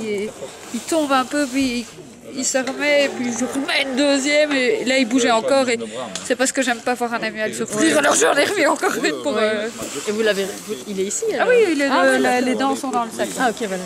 il, tombe un peu, puis il, se remet, puis je remets une deuxième, et là il bougeait encore, et c'est parce que j'aime pas voir un animal souffrir, alors j'en ai remis encore une pour... euh, Et vous l'avez. Il est ici Ah oui, euh il est Ah, les dents sont dans le sac. Ah, ok, voilà.